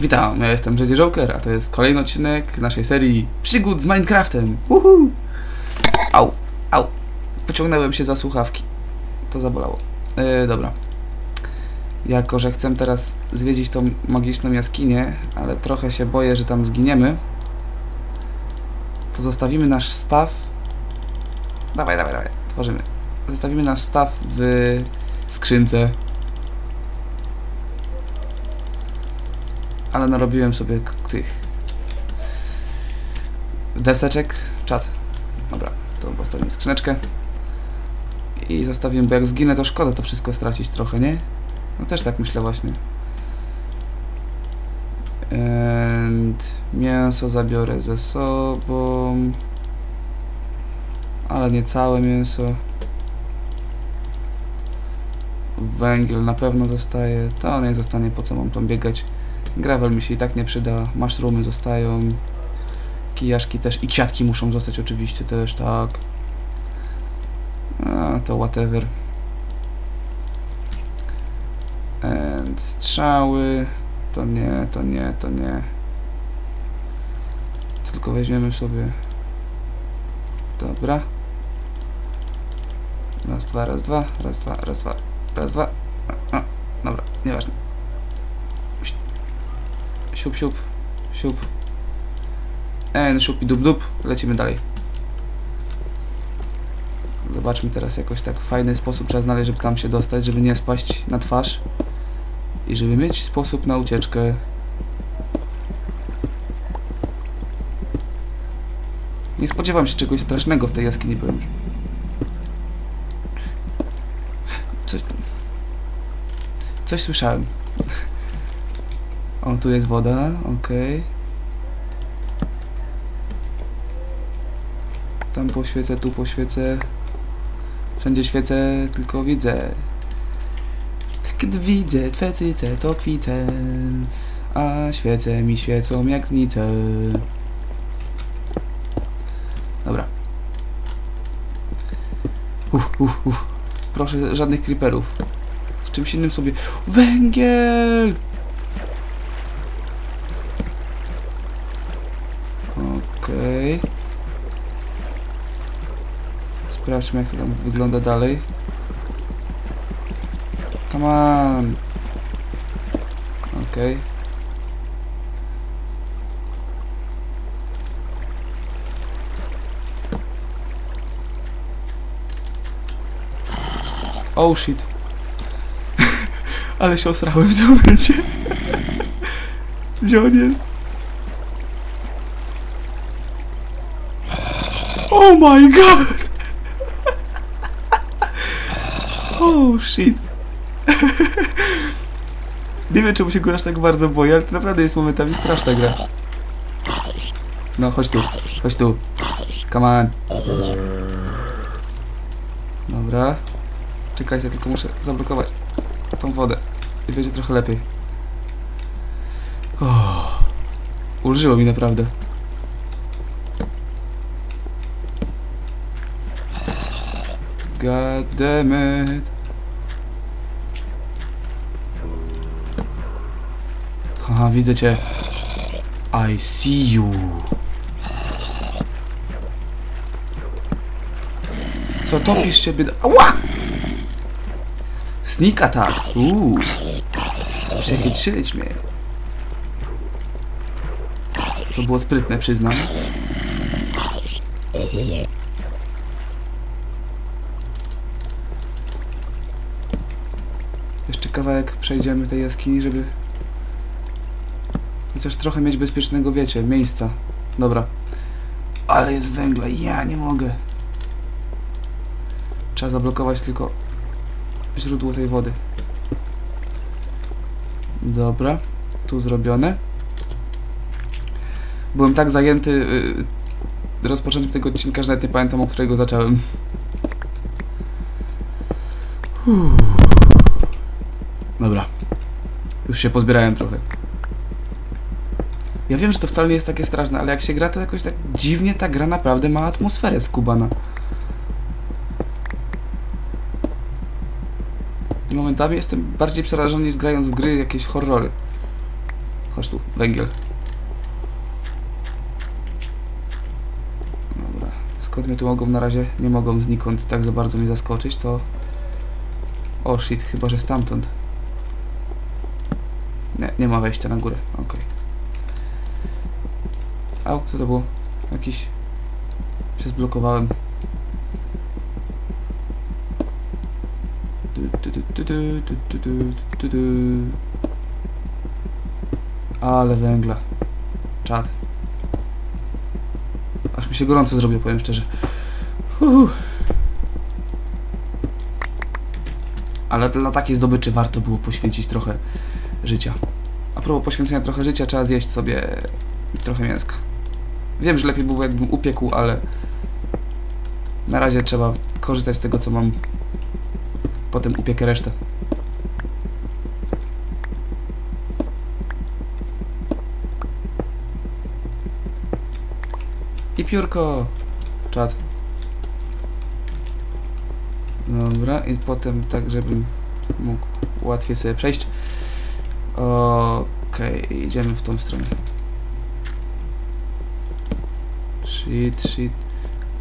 Witam, ja jestem Jedi Joker, a to jest kolejny odcinek naszej serii Przygód z Minecraftem. Uhu! Au, au. Pociągnąłem się za słuchawki. To zabolało. E, dobra. Jako, że chcę teraz zwiedzić tą magiczną jaskinię, ale trochę się boję, że tam zginiemy, to zostawimy nasz staw. Dawaj, dawaj, dawaj. Tworzymy. Zostawimy nasz staw w skrzynce. Ale narobiłem sobie tych deseczek, czat. Dobra, to postawimy skrzyneczkę. I zostawimy, bo jak zginę, to szkoda to wszystko stracić trochę, nie? No też tak myślę właśnie. And mięso zabiorę ze sobą. Ale nie całe mięso. Węgiel na pewno zostaje. To nie zostanie, po co mam tam biegać. Gravel mi się i tak nie przyda. Mushroomy zostają. Kijaszki też. I kwiatki muszą zostać oczywiście też, tak. A, to whatever. And strzały. To nie, to nie, to nie. Tylko weźmiemy sobie. Dobra. Raz, dwa, raz, dwa, raz, dwa, raz, dwa, raz, dwa. A, a, dobra, nieważne. Siup, siup, siup. En, siup i dup, dup. Lecimy dalej. Zobaczmy teraz jakoś tak fajny sposób trzeba znaleźć, żeby tam się dostać, żeby nie spaść na twarz. I żeby mieć sposób na ucieczkę. Nie spodziewam się czegoś strasznego w tej jaskini, powiem. Coś... Coś słyszałem. O, tu jest woda, okej. Tam poświecę, tu poświecę. Wszędzie świecę, tylko widzę. Kiedy widzę twe to kwicę. A świece mi świecą jak nice. Dobra. Uff, uff, uff. Proszę, żadnych creeperów. W czymś innym sobie... Węgiel! Sprawdźmy jak to tam wygląda dalej. Come on! Okej. Oh shit. Ale się osrałem w tym momencie. Gdzie on jest? Oh my god! Oh shit. Nie wiem czemu się go aż tak bardzo boję, ale to naprawdę jest momentami straszna gra. No chodź tu, chodź tu. Come on. Dobra. Czekajcie, tylko muszę zablokować tą wodę. I będzie trochę lepiej. Oh. Ulżyło mi naprawdę. God damn it. Aha, widzę cię. I see you. Co topisz się, bieda... Ała! Sneak attack. Uuu. Przechytrzyłeś mnie. To było sprytne, przyznam. Jeszcze kawałek przejdziemy tej jaskini, żeby chociaż trochę mieć bezpiecznego, wiecie, miejsca. Dobra. Ale jest węgla, ja nie mogę. Trzeba zablokować tylko źródło tej wody. Dobra, tu zrobione. Byłem tak zajęty yy, rozpoczęciem tego odcinka, że nawet nie pamiętam, od którego zacząłem. Uff. Dobra. Już się pozbierałem trochę. Ja wiem, że to wcale nie jest takie straszne, ale jak się gra, to jakoś tak dziwnie ta gra naprawdę ma atmosferę skubana. I momentami jestem bardziej przerażony niż grając w gry jakieś horrory. Chodź tu, węgiel. Dobra. Skąd mnie tu mogą na razie? Nie mogą znikąd tak za bardzo mnie zaskoczyć, to... O shit, chyba że stamtąd. Nie, nie ma wejścia na górę. Okej. Au, co to było? Jakiś... się zblokowałem. Ale węgla. Czad. Aż mi się gorąco zrobiło, powiem szczerze. Ale dla takiej zdobyczy warto było poświęcić trochę życia. A propos poświęcenia trochę życia, trzeba zjeść sobie trochę mięska. Wiem, że lepiej było jakbym upiekł, ale na razie trzeba korzystać z tego, co mam. Potem upiekę resztę. I piórko. Czad. Dobra, i potem tak, żebym mógł łatwiej sobie przejść. Okej, idziemy w tą stronę. Shit, shit.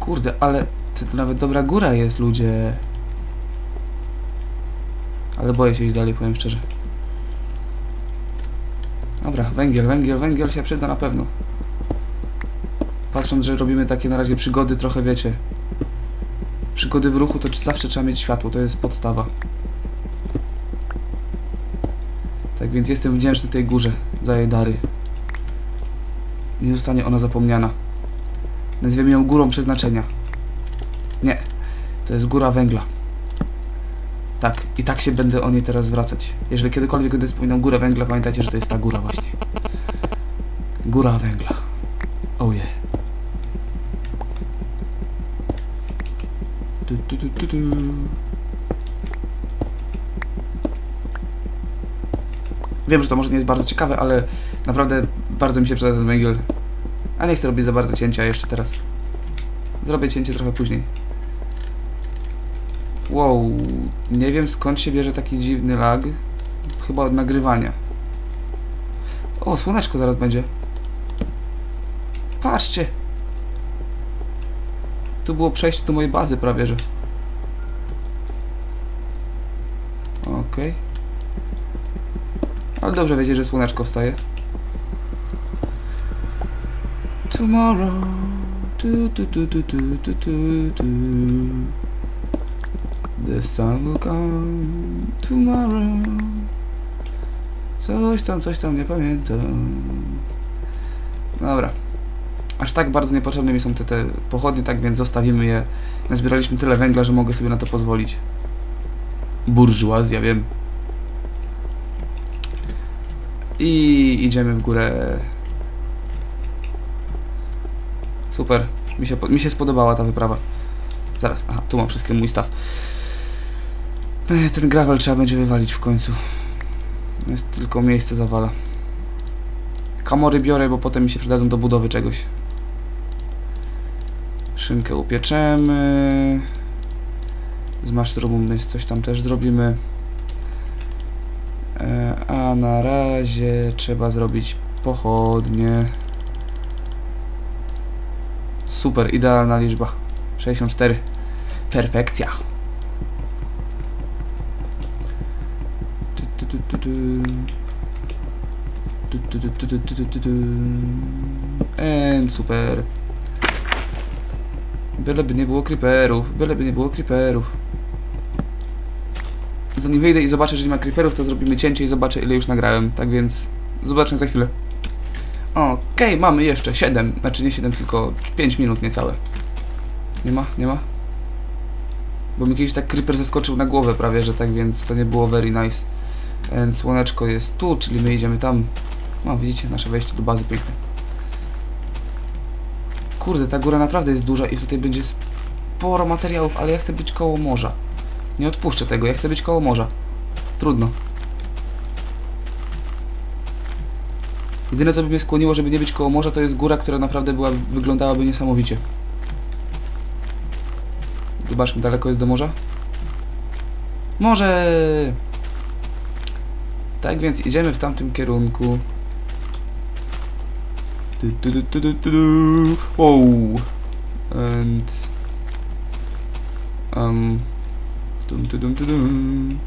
Kurde, ale to, nawet dobra góra jest, ludzie. Ale boję się iść dalej, powiem szczerze. Dobra, węgiel, węgiel, węgiel się przyda na pewno. Patrząc, że robimy takie na razie przygody, trochę wiecie. Przygody w ruchu to zawsze trzeba mieć światło, to jest podstawa. Tak więc jestem wdzięczny tej górze za jej dary. Nie zostanie ona zapomniana. Nazwiemy ją górą przeznaczenia. Nie, to jest góra węgla. Tak, i tak się będę o niej teraz zwracać. Jeżeli kiedykolwiek będę wspominał górę węgla, pamiętajcie, że to jest ta góra właśnie. Góra węgla. Oh yeah. Wiem, że to może nie jest bardzo ciekawe, ale naprawdę bardzo mi się przyda ten węgiel. A nie chcę robić za bardzo cięcia jeszcze teraz. Zrobię cięcie trochę później. Wow, nie wiem skąd się bierze taki dziwny lag. Chyba od nagrywania. O, słoneczko zaraz będzie. Patrzcie. Tu było przejście do mojej bazy prawie, że. Okej. Okay. Ale dobrze wiedzieć, że słoneczko wstaje. Tomorrow. Tu, tu, tu, tu, tu, tu, tu, tu. The sun will come tomorrow. Coś tam, coś tam, nie pamiętam. Dobra. Aż tak bardzo niepotrzebne mi są te, te pochodnie, tak więc zostawimy je. Nazbieraliśmy tyle węgla, że mogę sobie na to pozwolić. Burżuazja, wiem. I idziemy w górę. Super. Mi się, mi się spodobała ta wyprawa. Zaraz, aha, tu mam wszystkie mój staw. Ten gravel trzeba będzie wywalić w końcu. Jest tylko miejsce zawala. Kamory biorę, bo potem mi się przydadzą do budowy czegoś. Szynkę upieczemy. Z mushroomem coś tam też zrobimy. E, a na razie trzeba zrobić pochodnie super, idealna liczba. 64. Perfekcja. And super. Byleby nie było creeperów, byleby nie było creeperów. Zanim wyjdę i zobaczę, że nie ma creeperów, to zrobimy cięcie i zobaczę ile już nagrałem. Tak więc zobaczę za chwilę. Okej, okay, mamy jeszcze 7, znaczy nie 7, tylko 5 minut niecałe. Nie ma? Nie ma? Bo mi kiedyś tak creeper zeskoczył na głowę prawie, że tak więc to nie było very nice. Więc słoneczko jest tu, czyli my idziemy tam. No widzicie, nasze wejście do bazy piękne. Kurde, ta góra naprawdę jest duża i tutaj będzie sporo materiałów, ale ja chcę być koło morza. Nie odpuszczę tego, ja chcę być koło morza. Trudno. Jedyne co by mnie skłoniło, żeby nie być koło morza, to jest góra, która naprawdę była, wyglądałaby niesamowicie. Zobaczmy, daleko jest do morza? Morze! Tak więc idziemy w tamtym kierunku. Wow. And... Um... Dum.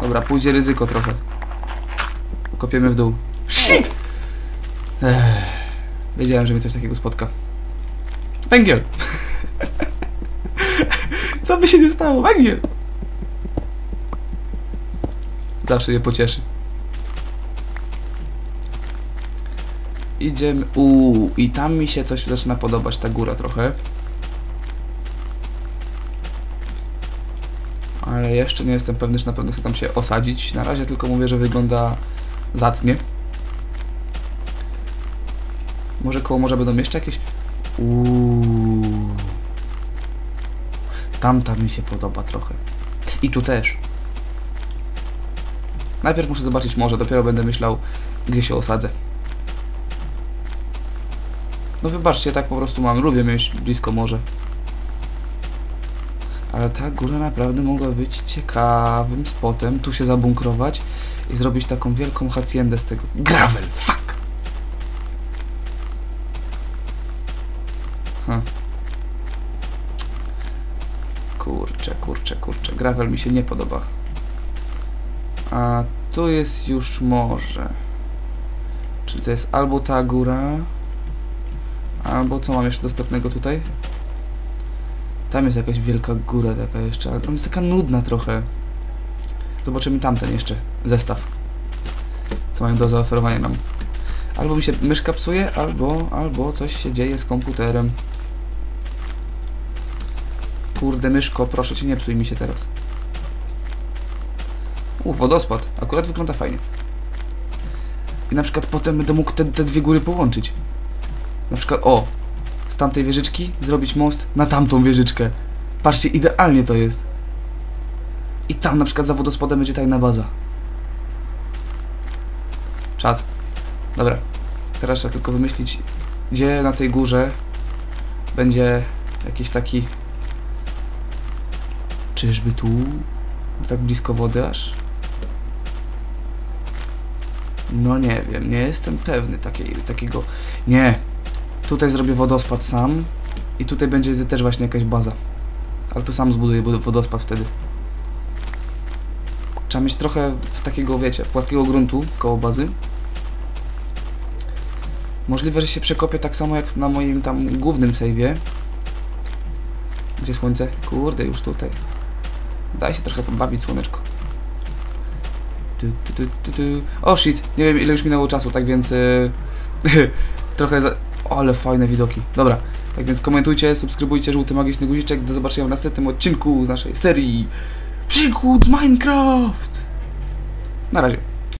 Dobra, pójdzie ryzyko trochę. Kopiemy w dół. Shit! Ech, wiedziałem, że mnie coś takiego spotka. Węgiel! Co by się nie stało? Węgiel! Zawsze je pocieszy. Idziemy... Uuu, i tam mi się coś zaczyna podobać, ta góra trochę. Ale jeszcze nie jestem pewny, czy na pewno chcę tam się osadzić. Na razie tylko mówię, że wygląda zacnie. Może koło morza będą jeszcze jakieś... Uuu. Tamta mi się podoba trochę. I tu też. Najpierw muszę zobaczyć morze, dopiero będę myślał, gdzie się osadzę. No wybaczcie, tak po prostu mam. Lubię mieć blisko morze. Ale ta góra naprawdę mogła być ciekawym spotem. Tu się zabunkrować i zrobić taką wielką haciendę z tego. Gravel, fuck! Hm. Kurczę, kurczę, kurczę. Gravel mi się nie podoba. A tu jest już morze. Czyli to jest albo ta góra, albo co mam jeszcze dostępnego tutaj? Tam jest jakaś wielka góra taka jeszcze, ale ona jest taka nudna trochę. Zobaczymy tamten jeszcze zestaw. Co mają do zaoferowania nam. Albo mi się myszka psuje, albo, albo coś się dzieje z komputerem. Kurde myszko, proszę cię nie psuj mi się teraz. U, wodospad. Akurat wygląda fajnie. I na przykład potem będę mógł te, te dwie góry połączyć. Na przykład, o, tamtej wieżyczki zrobić most na tamtą wieżyczkę. Patrzcie, idealnie to jest. I tam na przykład za wodospadem będzie tajna baza. Czad. Dobra. Teraz trzeba tylko wymyślić, gdzie na tej górze będzie jakiś taki... Czyżby tu? Tak blisko wody aż? No nie wiem, nie jestem pewny takiej, takiego... Nie! Tutaj zrobię wodospad sam i tutaj będzie też właśnie jakaś baza. Ale to sam zbuduję wodospad wtedy. Trzeba mieć trochę takiego, wiecie, płaskiego gruntu koło bazy. Możliwe, że się przekopię tak samo jak na moim tam głównym save'ie. Gdzie słońce? Kurde, już tutaj. Daj się trochę pobawić, słoneczko. Tu, tu, tu, tu, tu. O shit, nie wiem ile już minęło czasu, tak więc yy, trochę za... Ale fajne widoki. Dobra, tak więc komentujcie, subskrybujcie żółty magiczny guziczek. Do zobaczenia w następnym odcinku z naszej serii Przygód Minecraft! Na razie.